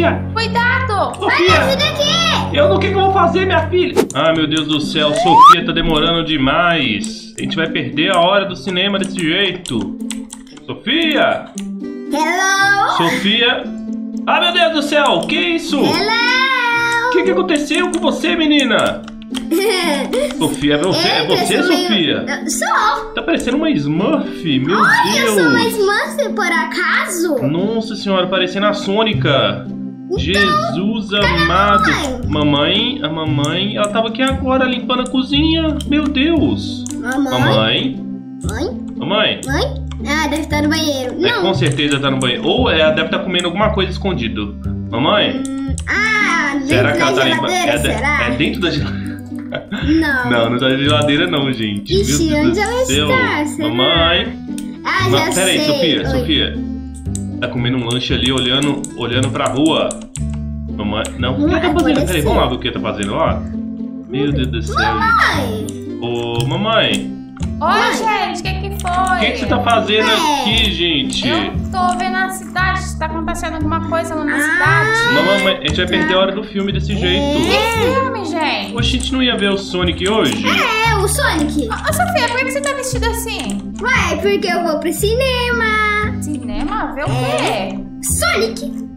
Sofia! Cuidado! Sofia! Eu não, o que, eu vou fazer, minha filha? Ai, meu Deus do céu, Sofia tá demorando demais. A gente vai perder a hora do cinema desse jeito. Sofia! Hello! Sofia! Ah, meu Deus do céu, o que é isso? O Hello! que, que aconteceu com você, menina? Sofia, é você, é você meio- Sofia? Eu Sou! Tá parecendo uma Smurf, meu Ai, eu sou uma Deus! Smurf por acaso? Nossa senhora, parecendo a Sônica. Jesus amado. Mamãe, a mamãe, ela tava aqui agora limpando a cozinha. Meu Deus. Mamãe? Mamãe, Mãe? mamãe. Mãe? Ah, deve estar no banheiro. É, Não. com certeza tá no banheiro. Ou ela deve estar comendo alguma coisa escondido. Mamãe, Hum, Ah, dentro será que da ela tá limpando? geladeira, É, de- será? é dentro da geladeira. Não. Não, não tá na geladeira não, gente. Ixi, Meu Deus onde do ela céu. está? Será? Mamãe. Ah, Ma- já Peraí, sei. Sofia, Oi. Sofia. Tá comendo um lanche ali, olhando, olhando pra rua. Mamãe. Não, o que tá fazendo? Peraí, vamos lá ver o que tá fazendo lá. Meu Deus do céu. Mãe! Ô, mamãe, Oi, gente, o que que foi? o que, que você tá fazendo É. aqui, gente? Eu tô vendo a cidade, tá acontecendo alguma coisa lá na Ah. cidade. Mamãe, a gente vai perder a hora do filme desse jeito. Que filme, gente? Oxe, a gente não ia ver o Sonic hoje? É, o Sonic. Ô, Sofia, por que você tá vestida assim? Ué, porque eu vou pro cinema. Cinema? Ver o É. quê? Sonic.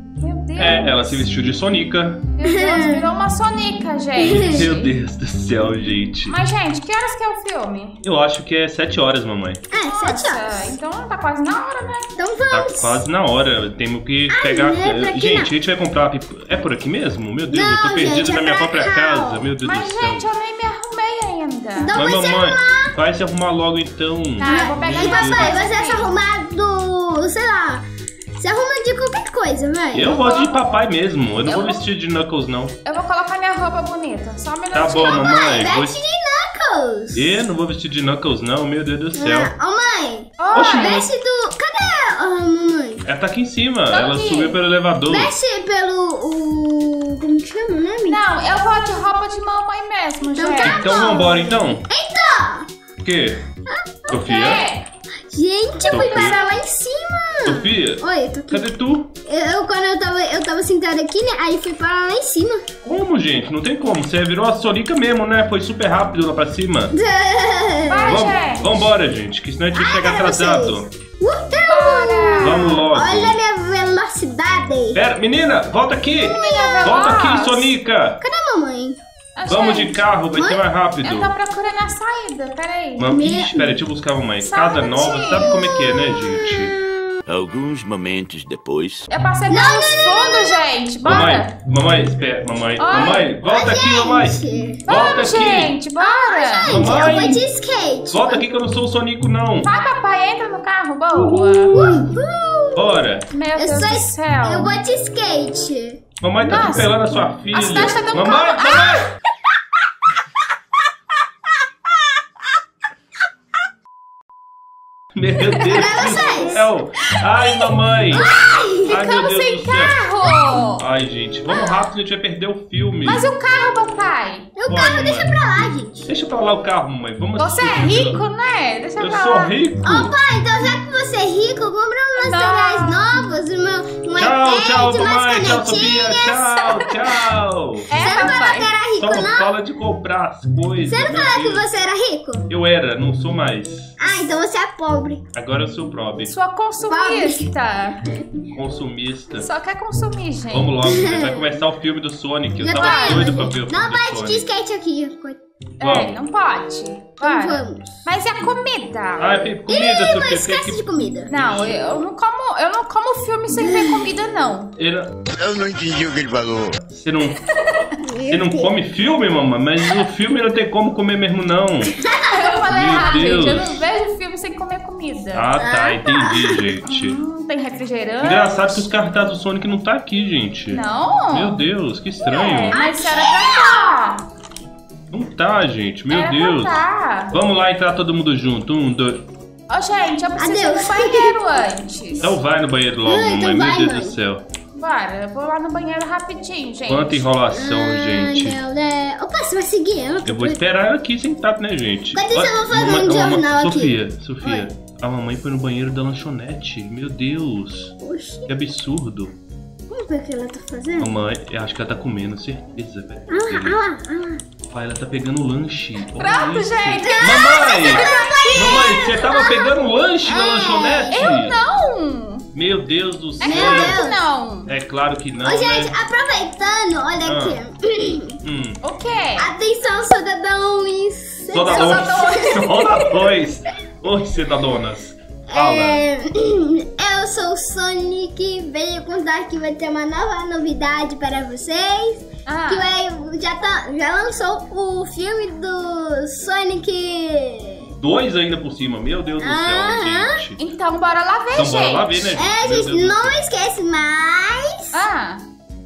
Deus. É, ela se vestiu de Sonica. Meu Deus, virou uma sonica, gente. Meu Deus do céu, gente. Mas, gente, que horas que é o filme? Eu acho que é 7 horas, mamãe. É, sete horas. então tá quase na hora, né? Então Tá vamos. quase na hora. Temos que pegar. não é gente, não. a gente vai comprar. É por aqui mesmo? Meu Deus, eu tô Não, perdido gente, é na minha pra própria casa. Meu Deus Mas, do céu. gente, eu nem me arrumei ainda. Então Mas vai se mamãe, arrumar. vai se arrumar logo então. Tá, eu vou pegar E papai, aqui. se arrumar do. sei lá. Se arruma de qualquer coisa, vai. Eu gosto de papai mesmo. Eu não Eu vou vou- vestir de Knuckles, não. Eu vou colocar minha roupa bonita. Só um minutinho. Tá bom, mamãe. Vou... Veste de Knuckles. Eu não vou vestir de Knuckles, não. Meu Deus do céu. Ah, Ô, mãe. Oi. Oxe, mamãe. Veste do. Cadê a mamãe? Ela tá aqui em cima. Tô Ela aqui. subiu pelo elevador. Veste pelo. O... Como que chama o nome? Não, eu vou de roupa de mamãe mesmo, Então gente. tá. Então vambora, então. Eita! O quê? Sofia? É. Gente, eu fui parar lá em cima. Sofia? Oi, eu tô aqui. Cadê tu? Eu, quando eu tava, eu tava sentada aqui, né? Aí fui parar lá em cima. Como, gente? Não tem como. Você virou a Sonica mesmo, né? Foi super rápido lá pra cima. Vai, Vamos, gente. vambora, gente, que senão a gente vai chegar cadê atrasado. Uhul! Vamos logo. Olha a minha velocidade. Pera, menina, volta aqui! veloz. Volta aqui, Sonica! Cadê a mamãe? Ah, Vamos de gente, carro, vai ser mais rápido. Eu tô procurando a saída, peraí. Mam... Me- Ixi, pera, deixa eu buscar a mamãe. Só Casa nova, sabe como é que é, né, gente? Alguns momentos depois. Eu passei pelos fundos, gente. Bora. Mamãe, mamãe, espera, mamãe, Oi. mamãe, volta aqui, mamãe! Gente, Volta Vamos, aqui! gente, bora. Gente, Mamãe. eu vou de skate. Volta aqui que eu não sou o Sonico, não! Vai, papai, entra no carro, boa. Uhul. Bora! Meu Eu Deus sou. do céu. Eu vou de skate. Mamãe tá atropelando a sua filha! cidade tá dando mamãe, calma. mamãe! Meu Deus do céu! Ai, mamãe! Ai, meu Ficamos sem carro. Ai, gente, vamos rápido, a gente vai perder o filme. Mas o carro, papai? O Bora, carro mamãe. deixa pra lá, gente. Deixa pra lá o carro, mamãe. Vamos Você é rico, né? Deixa Eu pra sou lá. rico. Ô pai, então já que você é rico, compra umas Não. cereais novas, uma, um Tchau, tchau, umas mamãe. Tchau, Sofia. canetinhas. Tchau, tchau. É, Você não falou papai. que era rico, Só não? fala de comprar as coisas. Você não falou que você era rico? Eu era, não sou mais. Ah, então você é pobre. Agora eu sou pobre. Sua consumista. Consumista. Só quer consumir, gente. Vamos logo, vai começar o filme do Sonic. Eu Não tava vai, doido pra ver o filme Não do pode de Sonic. Skate aqui. É, não pode. Então vamos. Mas e a comida? Ai, tem comida, Ih, mas esquece que... de comida. Não, eu não como, eu não como filme sem ver comida, não. Era- Eu não entendi o que ele falou. Você não, você não come filme, mamãe? Mas no filme não tem como comer mesmo, não. Eu falei Meu errado, Deus. gente. Eu não vejo filme sem comer comida. Ah, tá. Entendi, gente. Hum, tem refrigerante. Engraçado que os cartazes do Sonic não tá aqui, gente. Não. Meu Deus, que É, estranho. mas tá. Não tá, gente. Meu era Deus. pra tá. Vamos lá entrar todo mundo junto. Um, dois. Ô, gente, eu preciso ir Adeus. no banheiro antes. Então vai no banheiro logo, Ah, então mamãe. Meu vai, Deus mãe. do céu. Bora, eu vou lá no banheiro rapidinho, gente. Quanta enrolação, Ai, gente. meu Deus. Opa, você vai seguir ela? Eu vou esperar ela aqui sentado, né, gente? Isso, eu vou fazer um jornal aqui. Sofia, Sofia. A mamãe foi no banheiro da lanchonete. Meu Deus. Oxi. Que absurdo. Como ver o que ela tá fazendo. Mamãe, eu acho que ela tá comendo, certeza, velho. Ah lá, ah lá, ah lá. Pai, ela tá pegando o lanche. Pronto, isso. gente. Mamãe! Mamãe, você tava pegando lanche na lanchonete? Eu não. Meu Deus do céu. É claro que não. É claro que não, Ô, gente, né? aproveitando, olha Ah. aqui. Hum. O quê? Atenção, cidadãos. Toda dois. Oi, cidadãs. Fala. É, eu sou o Sonic, venho contar que vai ter uma nova novidade para vocês. Ah. Que vai, já, tá, já lançou o filme do Sonic. Dois ainda por cima. Meu Deus do céu, gente. Então bora lá ver, Então gente. bora lá ver, né, gente? É, Meu gente, Deus do não esquece mais Ah,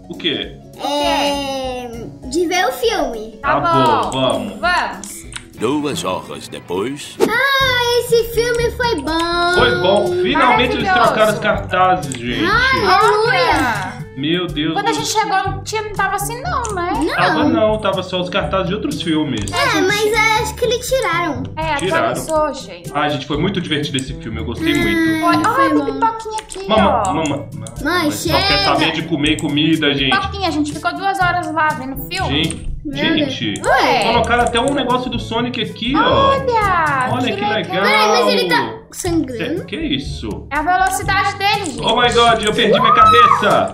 O quê? é, de ver o filme. tá, Tá bom, vamos. Vamos. Duas horas depois. Ah, esse filme foi bom. Foi bom. Finalmente eles trocaram os cartazes, gente. Olha. Meu Deus Quando a gente chegou, não tinha- não tava assim não, né? Tava não, tava só os cartazes de outros filmes. É, mas é, acho que eles tiraram. É, Tiraram. atualizou, gente. Ai, gente, foi muito divertido esse filme, eu gostei muito. Olha, foi olha, tem bom. pipoquinha aqui, Mamãe, ó. mamãe, Mãe, só quer chega. saber de comer comida, gente. Pipoquinha, a gente ficou duas horas lá vendo filme. Gente, Meu gente, Ué. colocaram até um negócio do Sonic aqui, ó. Olha, Olha que legal. Peraí, mas ele tá É, sangrando. que isso? É a velocidade dele, gente. Oh my god, eu perdi minha cabeça!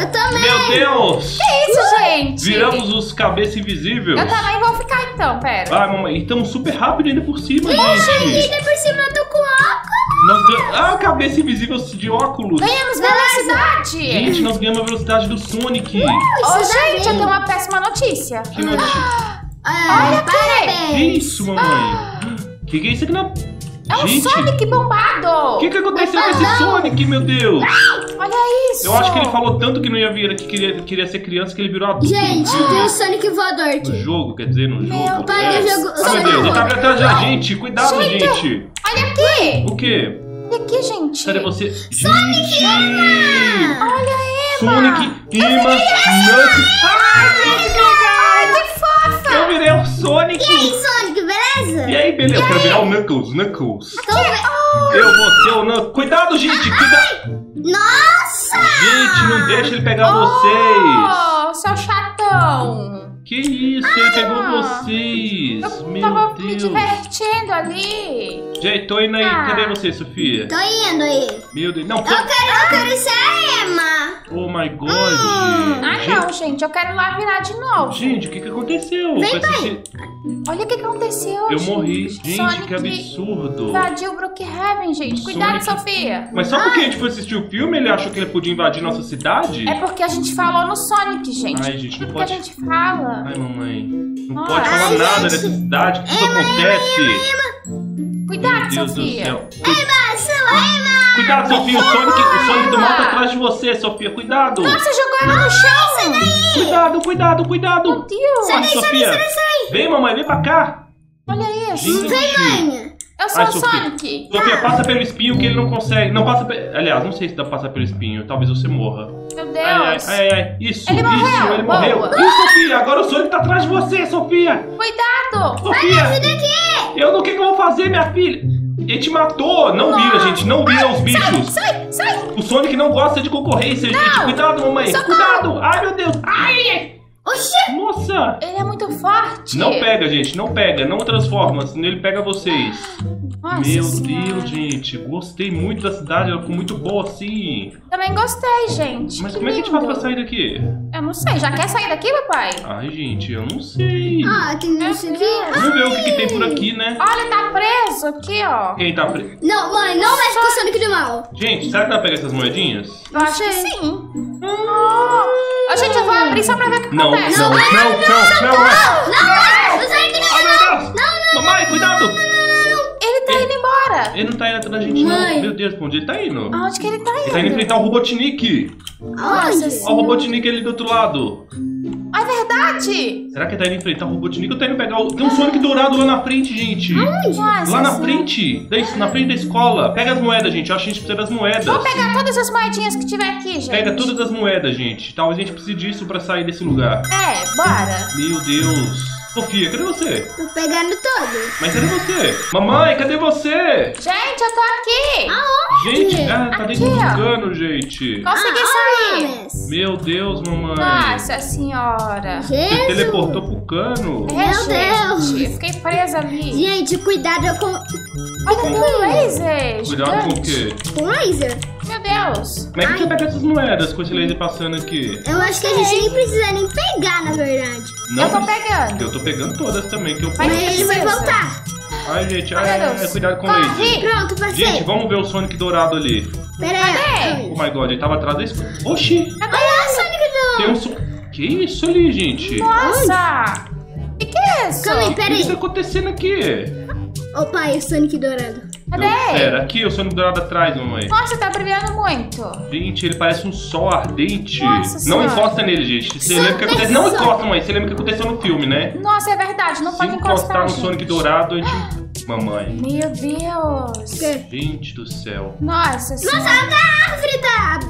Eu também. Meu Deus! Que isso, gente? Viramos os cabeça invisíveis. Eu também vou ficar então, pera. Ai, mamãe, e estamos super rápido ainda por cima, E gente. ainda por cima eu tô com óculos. Nós ganhamos... Ah, cabeça invisível de óculos. Ganhamos velocidade. Gente, nós ganhamos a velocidade do Sonic. Ô, Isso gente, daí. eu tenho uma péssima notícia. Que notícia. Ah, Olha aqui. Que parabéns. isso, mamãe? Que que é isso aqui na... É um Gente, Sonic bombado. o que que aconteceu com esse Sonic, meu Deus? Olha isso. Eu acho que ele falou tanto que não ia vir, que queria, queria ser criança, que ele virou adulto. Gente, no, tem o Sonic voador no aqui. jogo, quer dizer, no jogo. pai, É. no jogo- Ah, meu Sonic Deus, ele tá atrás da gente. Cuidado, Gente. gente. Olha aqui. O quê? Olha aqui, gente. Cadê você? Gente! Olha aí, Sonic, Ima, Knuckles. Ai, gente, que Ai, legal! que fofa. Eu virei o Sonic! E aí, Sonic, beleza? E aí, beleza? Eu quero virar o Knuckles, Knuckles. Então, Eu vou ser o Knuckles. Cuidado, gente! Cuidado! Nossa! Gente, não deixa ele pegar vocês! Oh, seu chatão. Que isso? Ele pegou Ah. vocês! Eu Meu tava me Deus! divertindo ali. Gente, tô indo aí. Ah. Cadê você, Sofia? Tô indo aí. Meu Deus. Não, Eu quero, eu quero ser a Emma. Oh my god! Ai, gente. não, gente. Eu quero lá virar de novo. Gente, o que que aconteceu? Vem, pai. Olha o que que aconteceu, Eu gente. morri. Gente, Sonic que absurdo. invadiu Brookhaven, gente. Cuidado, Sonic- Sofia. Mas só porque a gente foi assistir o filme, ele achou que ele podia invadir nossa cidade? É porque a gente falou no Sonic, gente. Ai, gente, não Tudo pode- que a gente fala. Ai, mamãe. Não Ai, pode falar gente. nada nessa cidade. O que isso acontece? Cuidado, Meu Sofia. do céu. Emma, sou a Emma. Cuidado, Sofia. O Sonic, o Sonic do mal tá atrás de você, Sofia. Cuidado. Você jogou ela no chão. Cuidado, cuidado, Meu cuidado. Deus. Ai, Sofia. Vem, mamãe. Vem pra cá. Olha isso. Gente. Mãe. Eu sou Ai, o Sofia. Sonic. Sofia, passa pelo espinho que ele não consegue. Não passa pe... Aliás, não sei se dá pra passar pelo espinho. Talvez você morra. Meu Ai, ai, Deus. ai. Isso, Ele isso. morreu. Ele morreu. Boa. Ih, Sofia, agora o Sonic tá atrás de você, Sofia. Cuidado. Sofia. Eu não sei o que eu vou fazer, minha filha. Ele te matou. Não vira, gente. Não vira os bichos. Sai, sai. O Sonic não gosta de concorrência, gente. Cuidado, mamãe. Socorro. Cuidado. Ai, meu Deus. Ai. Oxi. Nossa. Ele é muito forte. Não pega, gente. Não pega. Não transforma, senão ele pega vocês. Nossa meu Senhora. Deus, gente. Gostei muito da cidade. Ela ficou muito boa assim. Também gostei, gente. Mas que como é que a gente lindo. faz pra sair daqui? Eu não sei. Já quer sair daqui, papai? Ai, gente, eu não sei. Ah, tem isso aqui. Vamos ver o que, que tem por aqui, né? Olha, tá preso aqui, ó. Quem tá preso? Não, mãe, não mexe com o Sonic do mal. Gente, será que dá pra pegar essas moedinhas? Eu acho que sim. Ó, gente, eu vou abrir só pra ver o que Não, não, acontece. não, não, não, não, não. Não, o Sonic não. Ai, meu Deus! Mamãe, cuidado! Ele não tá indo atrás da gente, não. Mãe. Meu Deus, pra onde ele tá indo? Aonde que ele tá Ele tá indo indo? enfrentar o Robotnik. Nossa Onde? Olha o Robotnik ali do outro lado. Ah, é verdade. Será que ele tá indo enfrentar o Robotnik? Eu tô indo pegar o... Tem um Sonic dourado lá na frente, gente. Nossa Lá na Senhora. frente, da, es- na frente da escola. Pega as moedas, gente. Eu acho que a gente precisa das moedas. Vou pegar todas as moedinhas que tiver aqui, gente. Pega todas as moedas, gente. Talvez a gente precise disso pra sair desse lugar. É, bora. Meu Deus. Sofia, cadê você? Tô pegando todos. Mas cadê você? Mamãe, cadê você? Gente, eu tô aqui. Gente, ah, tá dentro Aqui, cano, gente. Consegui Ah, sair. Meu Deus, mamãe. Nossa senhora. Você Jesus. teleportou pro cano. É, Meu gente, Deus. Fiquei presa ali. Gente, cuidado com, Olha tem um laser. Cuidado com o quê? com laser. Meu Deus. Como é que você pega essas moedas com esse laser passando aqui? Eu acho que a gente nem precisa nem pegar, na verdade. Eu tô pegando. Eu tô pegando todas também, que eu Mas ele vai voltar. Ai, gente, Ai, ai, cuidado com o Corre. laser. Pronto, passei. Gente, vamos ver o Sonic dourado ali. Pera aí. Oh my god, ele tava atrás da escola. Oxi! Olha a Sonic do... Tem um som. Que isso ali, gente? O Nossa. O que, que é isso? Calma aí, pera que tá acontecendo aqui? Ô pai, o Sonic dourado. Cadê? Pera, aqui, o Sonic dourado atrás, mamãe. Nossa, tá brilhando muito. Gente, ele parece um sol ardente. Nossa não Senhora. encosta nele, gente. Você lembra que aconteceu? Não encosta, mãe. Você lembra o que aconteceu no filme, né? Nossa, é verdade. Não Se pode encostar encostar, no gente. Sonic dourado, a gente. Mamãe. Meu Deus. Gente do céu. Nossa Nossa, senhora. até a árvore tá...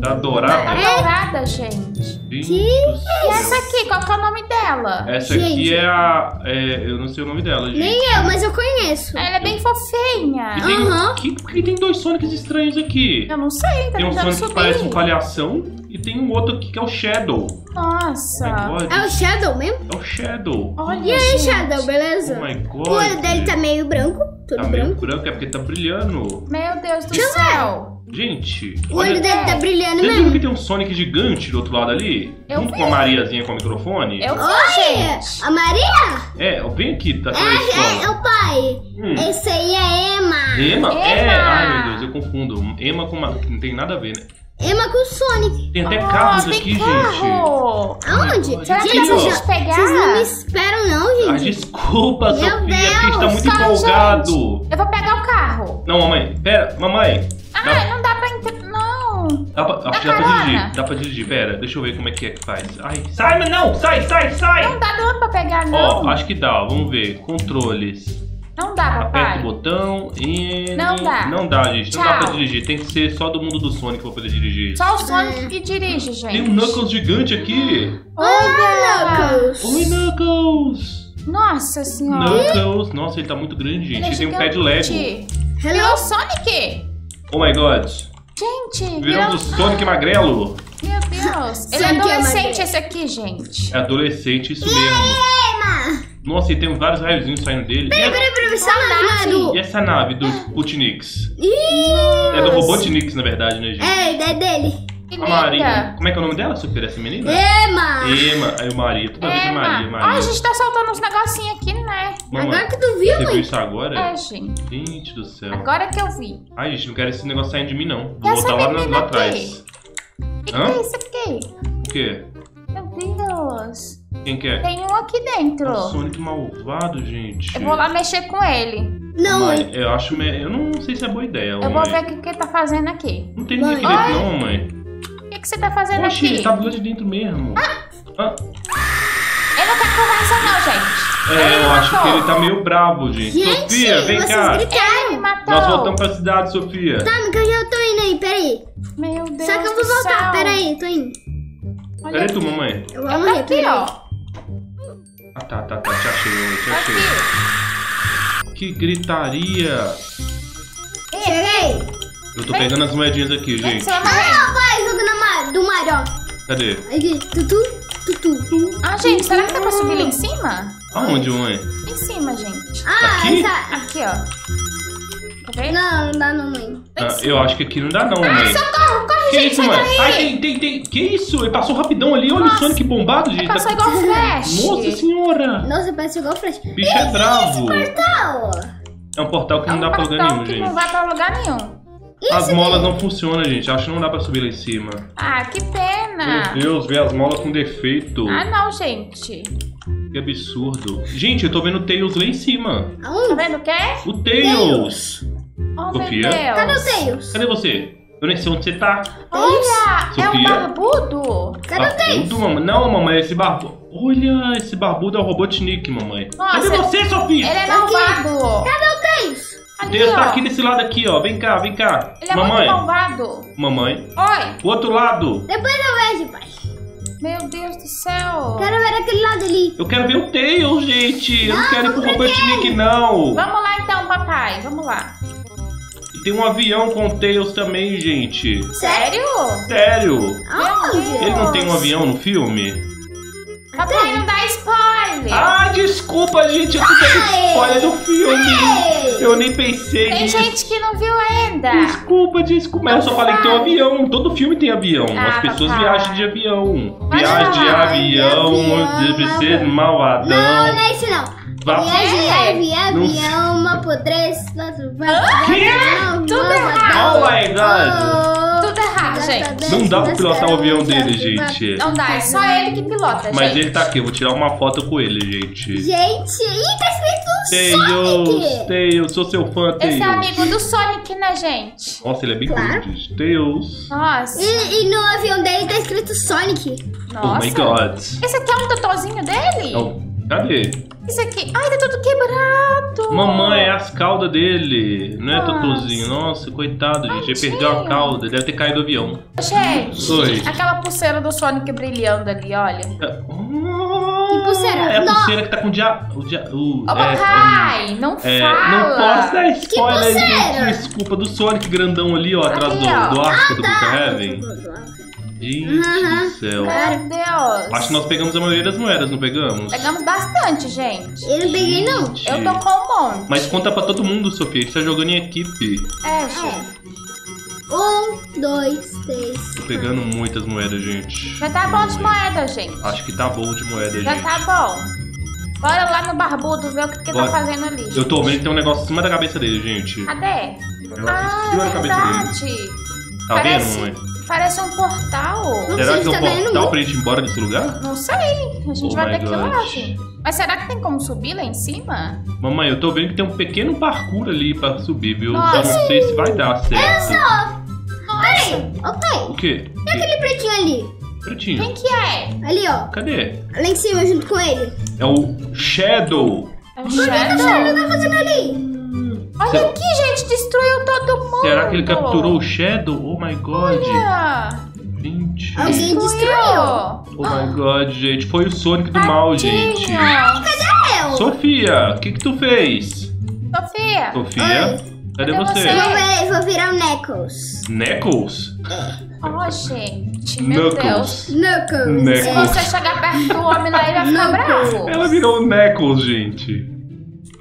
Tá Tá dourada? dourada, gente. Gente Que do E essa aqui, qual que é o nome dela? Essa Gente. aqui é a. é, eu não sei o nome dela, gente. Nem eu, mas eu conheço. Ela é bem fofinha. E tem, Aham. que, por que tem dois Sonics estranhos aqui? Eu não sei, tá Tem um Sonic que subir. parece um palhação e tem um outro aqui que é o Shadow. Nossa. Oh. É o Shadow mesmo? É o Shadow. Olha, E aí, gente. Shadow, Oh beleza? my god. O olho dele tá meio branco, tudo Tá meio branco. branco, é porque tá brilhando. Meu Deus do Deixa céu. Gente, O olha. olho dele tá brilhando Vocês viram mesmo. que tem um Sonic gigante do outro lado ali? Eu junto vi. com a Mariazinha com o microfone? Eu gente. a Maria? É, vem aqui, tá É, é, é o pai. Hum. Esse aí é Emma. Emma? É, Emma. ai meu Deus, eu confundo. Emma com uma. Não tem nada a ver, né? Emma com o Sonic. Tem até Oh, carros tem aqui, gente. carro. Aonde? Será que ó. gente pegar? Vocês não me esperam não, Ah, gente. desculpa, Meu Sofia, porque a gente tá Deus, muito Fala, empolgado. gente. Eu vou pegar o carro. Não, mamãe, pera, mamãe. Ah, não pra entrar. Não. dá pra, dá pra dirigir, dá pra dirigir, pera, deixa eu ver como é que é que faz. Ai, sai, mas não, sai, sai, sai! Não dá dando pra pegar, Ó, não. acho que dá, ó, vamos ver. Controles. Não dá, Aperta o papai. botão e. Não dá. Não dá, gente. Não dá pra dirigir. Tem que ser só do mundo do Sonic pra poder dirigir. Só o Sonic que dirige, gente. Tem um Knuckles gigante aqui. Olha! Knuckles. Oi, Knuckles! Nossa senhora. Knuckles! Nossa, ele tá muito grande, gente. Ele é Ele tem um pé de Lego. gigante. Hello? Sonic. Oh my god. Gente, Virou virou... do Sonic Magrelo. Meu Deus. Ele é é adolescente esse aqui, gente. É adolescente, isso mesmo. Nossa, e tem vários raiozinhos saindo dele. Peraí, peraí, peraí. É nave. e essa nave do Sputniks? Ih, É do Robotniks, na verdade, né, gente? É, é dele. Que A Maria. Como é que é o nome dela, Sofia, essa menina? Emma. Ema. Aí o Maria. Toda vez é Maria, Emma. Maria. Ó, a gente tá soltando uns negocinhos aqui, né? Mamãe, Agora que tu viu, Você viu mãe? isso agora? É, gente. Gente do céu. Agora que eu vi. Ai, gente, não quero esse negócio saindo de mim, não. Vou essa voltar lá, menina lá atrás. O que, é isso aqui? O quê? Meu Deus. Quem que é? Tem um aqui dentro. O Sonic malvado, gente. Eu vou lá mexer com ele. Não, Mãe, mãe. eu acho... Me... Eu não sei se é boa ideia, Eu vou mamãe. ver o que, que ele tá fazendo aqui. Não tem ninguém aqui Mãe. dentro, não, mamãe. O que, que você tá fazendo Oxi, aqui? ele tá de dentro mesmo. Ah, Ele não quer conversa não, gente. é, Ele eu acho matou. que ele tá meio bravo, gente. Gente, Sofia, vem cá. gritaram. Ele matou. Nós voltamos pra cidade, Sofia. Tá, que eu já tô indo aí, peraí. Meu Deus Só que eu vou voltar, céu. peraí, tô indo. Olha Cadê tu, mamãe? Eu vou morrer, aqui, peraí. ó. Ah, tá, tá, tá. Te achei, mamãe, te achei. Aqui. Que gritaria. Cheguei. Eu tô pegando as moedinhas aqui, gente. você vai do Mario, ó. Cadê? Aqui, tutu, tutu. Ah, gente, será que dá pra subir lá em cima? Aonde, mãe? Em cima, gente. Ah, Aqui? essa... Aqui, ó. Quer ver? Não, não dá não, mãe. Ah, eu acho que aqui não dá não, mãe. Socorro, corre, Que gente, isso, mãe? Ai, tem, tem, tem. Que isso? Ele passou rapidão ali. Olha o Nossa. Sonic bombado, gente. Passou Tá- igual flash. Nossa senhora. Nossa, parece igual o Flash. O bicho é bravo. Portal. É um portal que não É um dá pra lugar nenhum, que gente. não vai pra lugar nenhum. As molas não funcionam, gente. Acho que não dá pra subir lá em cima. Ah, que pena. Meu Deus, vê as molas com defeito. Ah, não, gente. Que absurdo. Gente, eu tô vendo o Tails lá em cima. Tá vendo o quê? O Tails. Oh, Sofia? meu Deus. Cadê o Tails? Cadê você? Eu nem sei onde você tá. Olha, é um Sofia? barbudo. Cadê o Tails? Barbudo, mamãe? Não, mamãe, esse barbudo. Olha, esse barbudo é o Robotnik, mamãe. Nossa, Cadê você, Sofia? Ele é Tá malvado. Cadê o Tails? O Ali, Tails tá ó. aqui desse lado aqui, ó. Vem cá, vem cá. Ele é mamãe, muito malvado. mamãe. Oi. O outro lado. Depois eu vejo, pai. Meu Deus do céu. Quero ver aquele lado ali. Eu quero ver o Tails, gente. Eu não Não, quero ir pro não Robotnik, não. Vamos lá então, papai. Vamos lá. E tem um avião com o Tails também, gente. Sério? Sério? Aonde? Ele não tem um avião no filme? Papai, não dá spoiler. Ah, desculpa, gente, eu tô dando spoiler do filme. Eu nem pensei Tem nisso. gente que não viu ainda. Desculpa, desculpa. Mas eu só falei que tem um avião. Todo filme tem avião. Ah, As pessoas papai. viajam de avião. Viagem de avião, avião, deve ser Não, malvadão. não é isso não. Vá- Viagem, viagem, Não- avião, uma por três, quatro, errado. Oh my god. Tudo gente. Não dá pra pilotar o avião dele, gente. Não dá, é só ele que pilota, Mas gente. ele tá aqui, eu vou tirar uma foto com ele, gente. Gente, ih, tá escrito Tails, Sonic. Tails, sou seu fã, Tails. Esse é amigo do Sonic, né, gente? Nossa, ele é bem Claro. gente. Tails. Nossa. E, e no avião dele tá escrito Sonic. Oh Nossa. my god. Esse aqui é um totozinho dele? Então, cadê? Esse aqui. Ai, tá tudo quebrado. Mamãe, é as caudas dele. Não é Nossa. Totozinho. Nossa, coitado, gente. Ele perdeu a cauda. Deve ter caído do avião. Gente, Oi. aquela pulseira do Sonic brilhando ali, olha. Que pulseira? É a Não. pulseira que tá com o dia... o dia o, Ô, é, papai, não é, fala. não posso dar spoiler, pulseira? gente. Desculpa, do Sonic grandão ali, ó, atrás Ali, do, ó. do arco do Tá. Heaven. Gente Aham. do céu. Meu Deus. Acho que nós pegamos a maioria das moedas, não pegamos? Pegamos bastante, gente. Eu não peguei, não. Gente. Eu tô com um monte. Mas conta pra todo mundo, Sofia. A gente tá jogando em equipe. É, gente. Um, dois, três. Tô pegando muitas moedas, gente. Já tá bom de moeda, gente. Acho que tá bom de moeda, Já gente. tá bom. Bora lá no barbudo ver o que, que Bora. tá fazendo ali. Eu tô vendo que tem um negócio em cima da cabeça dele, gente. Cadê? Um Ah, em cima da é cabeça dele. verdade. Tá parece, vendo, mamãe? Parece um portal. Não Será sei que se é um tá portal pra gente ir embora desse lugar? Não sei. A gente Oh vai ter que ir lá, God. gente. Mas será que tem como subir lá em cima? Mamãe, eu tô vendo que tem um pequeno parkour ali pra subir, viu? Só Nossa. não sei se vai dar certo. Peraí, ô pai, O quê? e aquele pretinho ali? Pretinho. Quem que é? Ali, ó. Cadê? Lá em cima, junto com ele. É o Shadow. É o O que ele Shadow? tá fazendo ali? Olha aqui, gente. Destruiu todo mundo. Será que ele capturou o Shadow? Oh my god. Olha. Gente. Alguém destruiu. Oh my god, gente. Foi o Sonic do mal, gente. Tadinho. Eu. Sofia, o que que tu fez? Sofia. Sofia? Cadê Cadê você? você? Vou, virar o Knuckles. Knuckles? Oh, gente. Meu Deus. Knuckles. Knuckles. Se Knuckles. você chegar perto do homem lá, ele vai ficar bravo. Ela virou o Knuckles, gente.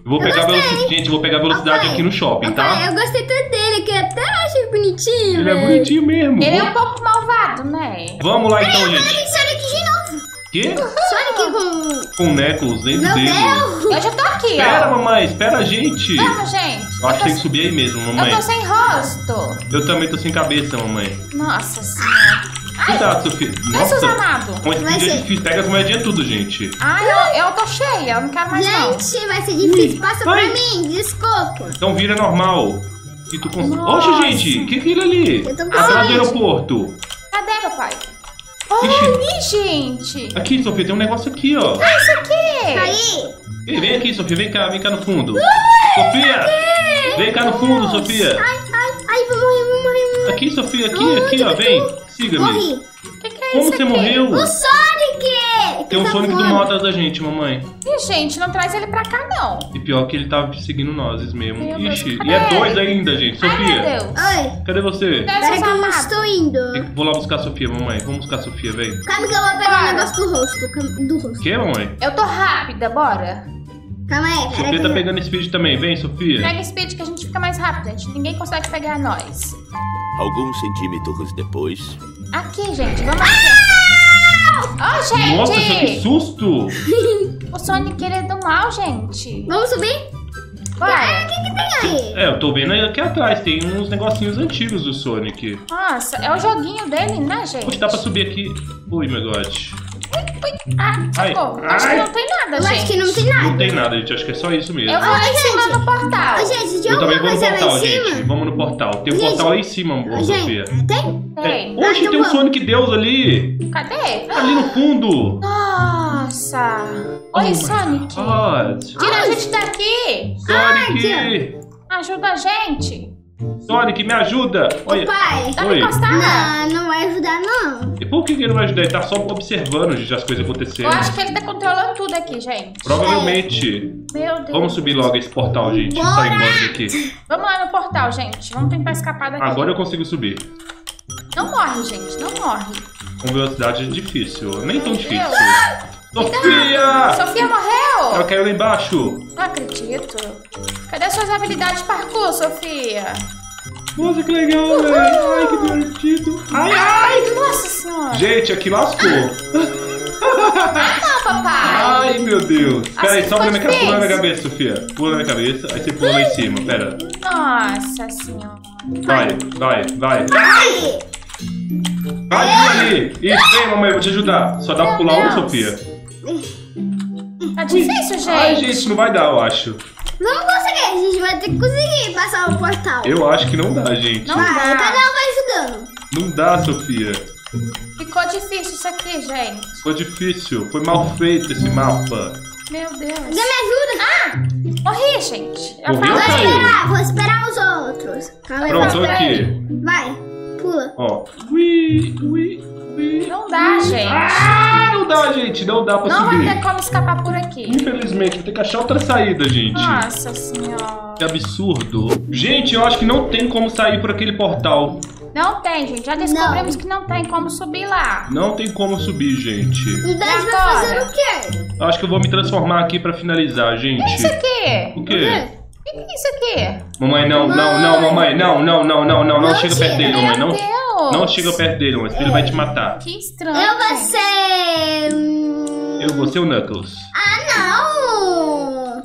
Eu vou pegar velocidade. Gente, eu vou pegar velocidade Papai, aqui no shopping, Papai, tá? eu gostei tanto dele que eu até achei bonitinho. Ele é velho. bonitinho mesmo. Ele é um pouco malvado, né? Vamos lá então, gente. tem Sonic de novo. Que? Sonic com... Com o Knuckles dentro Meu dele. Deus. Eu já tô aqui, Espera, ó. mamãe, espera a gente. Vamos, gente. Eu acho que eu, tem que subir aí mesmo, mamãe. eu tô sem rosto. Eu também tô sem cabeça, mamãe. Nossa senhora. Cuidado, Sofia. Vai, Suzanado. com esse Vai vídeo a ser. gente pega as moedinhas tudo, gente. Ai, eu, eu tô cheia. Eu não quero mais, não. Gente, vai ser difícil. Passa pra Ai. mim, desculpa. Então vira normal. E tu cons... Nossa. Oxe, gente, o que é aquilo ali? Eu tô com Atrás do sede. aeroporto. Cadê, papai? Olha gente. Aqui, Sofia, tem um negócio aqui, ó. Ah, isso aqui. Aí. Ei, vem aqui, Sofia, vem cá, vem cá no fundo. Sofia! Vem cá no fundo, Sofia. Ai, ai, vou morrer, vou morrer, vou morrer. Aqui, Sofia, aqui, aqui, ó, vem. Siga-me. Morri. O que, que é Como você aqui? morreu? O Sonic! Tem um Tá Sonic do voando. mal atrás da gente, mamãe. Ih, gente, não traz ele pra cá, não. E pior que ele tava perseguindo nós mesmo. Meu Deus, Ixi, cadê e é dois ainda, gente. Ai, meu Sofia, Deus. Oi. cadê você? Cadê Peraí que eu Suzanado? estou indo. Vou lá buscar a Sofia, mamãe. Vamos buscar a Sofia, vem. Calma que eu vou pegar o negócio do rosto. Do rosto. Que, mamãe? Eu tô rápida, bora. Calma aí, Sofia peraí. tá pegando esse vídeo também. Vem, Sofia. Pega speed que a gente fica mais rápido, gente. Ninguém consegue pegar nós. Alguns centímetros depois. Aqui, gente, vamos aqui. Ó, gente! Nossa, que susto! O Sonic, ele é do mal, gente. Vamos subir? Ah, Bora. o que que tem aí? É, eu tô vendo aí aqui atrás. Tem uns negocinhos antigos do Sonic. Nossa, é o joguinho dele, né, gente? Poxa, dá pra subir aqui. Ui, meu God. Ah, Ai. Acho que não tem nada, Eu gente. acho que não tem nada. Não tem nada, gente. Acho que é só isso mesmo. Eu vou lá em cima do portal. Ô, gente, tinha Eu também alguma vou no coisa lá portal, em gente. cima? Vamos no portal. Tem um Gente. portal aí em cima, ô, Sofia. Gente, tem? Tem. Oxe, então tem um vamos. Sonic Deus ali. Cadê? Ali no fundo. Nossa. Oi, Oh my Sonic. God. Tira a gente daqui. Sonic. Ajuda a gente. Sonic, me ajuda! Olha. Pai, Dá uma Oi. encostada. não, não vai ajudar não. E por que ele não vai ajudar? Ele tá só observando gente, as coisas Eu acontecerem. acho que ele tá controlando tudo aqui, gente. Provavelmente. Meu Deus. Vamos subir logo esse portal, gente. Bora! Sai embora daqui. Vamos lá no portal, gente. Vamos tentar escapar daqui. Agora eu consigo subir. Não morre, gente. Não morre. Com velocidade é difícil. Nem tão difícil. Sofia! Sofia Ela morreu? caiu lá embaixo. Não acredito. Cadê suas habilidades de parkour, Sofia? Nossa, que legal, velho. Ai, que divertido. Ai, ai. Nossa senhora. Gente, aqui lascou. Não, papai. Ai, meu Deus. Pera aí, Assim sobe na minha, pula na minha cabeça, Sofia. Pula na minha cabeça, aí você pula lá em cima. Pera. Nossa senhora. Vai, vai, vai. Vai ali. Isso, vem, mamãe, eu vou te ajudar. Só dá pra pular um. Sofia. Tá difícil, gente. Ai, gente, não vai dar, eu acho. Vamos conseguir, a gente vai ter que conseguir passar o portal. Eu acho que não dá, gente. Não Vai, dá. cada um vai ajudando. Não dá, Sofia. Ficou difícil isso aqui, gente. Ficou difícil. Foi mal feito esse mapa. Meu Deus. Alguém me ajuda? Ah! Morri, gente. Eu Morreu, Vou esperar, vou esperar os outros. Calma Pronto, aqui. Vai, pula. Ó. Ui, ui, ui. Não dá, gente. Ah, não dá, gente. Não dá pra Não vai subir. ter como escapar por aqui. Infelizmente, vou ter que achar outra saída, gente. Nossa senhora. Que absurdo. Gente, eu acho que não tem como sair por aquele portal. Não tem, gente. Já descobrimos que não tem como subir lá. Não tem como subir, gente. Então a gente vai fazer o quê? Eu acho que eu vou me transformar aqui pra finalizar, gente. Isso aqui? O O quê? quê? O que que é isso aqui? Mamãe, não, não, não, mamãe, não, não, não, não, não, não Não chega perto dele, mamãe, Meu não. Deus. Não chega perto dele, senão ele vai te matar. Que estranho. Eu vou ser... hum, Eu vou ser o Knuckles. Ah, não!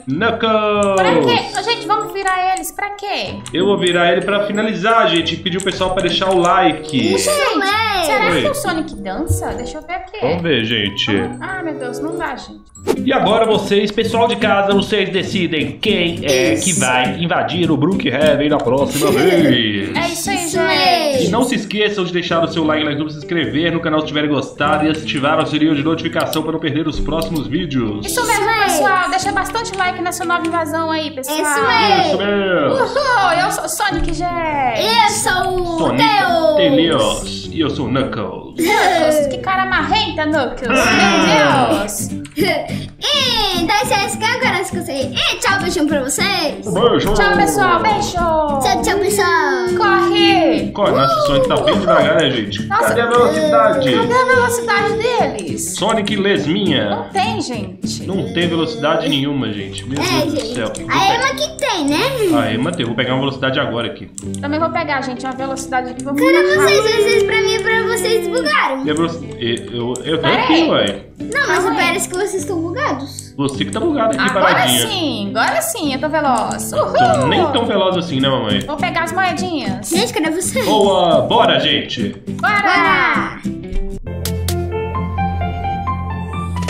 Knuckles! Pra quê? Gente, vamos virar eles. Pra quê? Eu vou virar ele pra finalizar, gente. e Pedir o pessoal pra deixar o like. Isso também! Será Oi. que o Sonic dança? Deixa eu ver aqui. Vamos ver, gente. Ah, meu Deus, não dá, gente. E agora vocês, pessoal de casa, vocês decidem quem é que vai invadir o Brookhaven na próxima vez. É isso aí, Isso gente. E não se esqueçam de deixar o seu like no YouTube, se inscrever no canal se tiverem gostado e ativar o sininho de notificação para não perder os próximos vídeos. Isso mesmo, aí. Pessoal. Deixa bastante like nessa nova invasão aí, pessoal. Isso mesmo. Isso mesmo. Uhul, eu sou o Sonic, gente. Eu sou o Sonic Deus! Telios. E eu sou o Knuckles. Knuckles, que cara marrenta, Knuckles. Meu Deus. e dá licença que agora eu escutei. E tchau, beijinho pra vocês! Beijo. Tchau, pessoal. Beijo. Tchau, tchau, pessoal! Corre. Corre, nossa, esse Sonic tá bem devagar, né, gente? Nossa, Cadê a velocidade? Cadê a velocidade deles? Sonic Lesminha. Não tem, gente. Não tem velocidade nenhuma, gente. Meu É, Deus do gente. céu. A Emma que tem, né? Ah, Emma, eu vou pegar uma velocidade agora aqui. Também vou pegar, gente, uma velocidade aqui. Vou Cara, vocês, vocês pra mim, pra vocês bugaram. E velocidade. Eu, eu tô aqui, ué. Não, mas Calma aí. parece que vocês estão bugados. Você que tá bugado aqui, Agora paradinha. sim, agora sim, eu tô veloz. Uhul. Tô nem tão veloz assim, né, mamãe? Vou pegar as moedinhas. Gente, cadê vocês? Boa, bora, gente! Bora! Bora!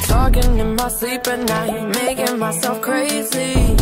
Talking in my sleep at night, making myself crazy.